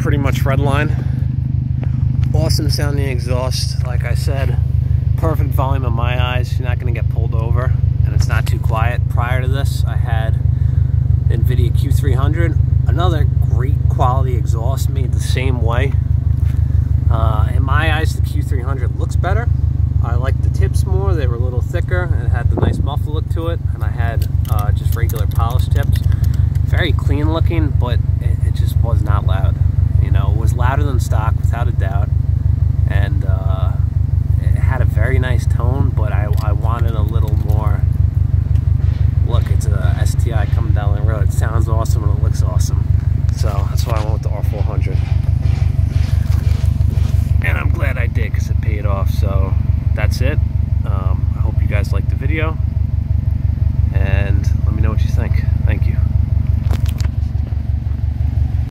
pretty much redline. Awesome sounding exhaust, like I said. Perfect volume in my eyes. You're not going to get pulled over, and it's not too quiet. Prior to this, I had Invidia Q300. Another great quality exhaust made the same way. Uh, in my eyes, the Q300 looks better. I like the tips more. They were a little thicker and had the nice muffle look to it. And I had uh, just regular polished tips. Very clean looking, but was not loud. You know, it was louder than stock without a doubt. And uh, it had a very nice tone, but I, I wanted a little more. Look, it's a STI coming down the road. It sounds awesome and it looks awesome. So that's why I went with the R400. And I'm glad I did because it paid off. So that's it. Um, I hope you guys liked the video.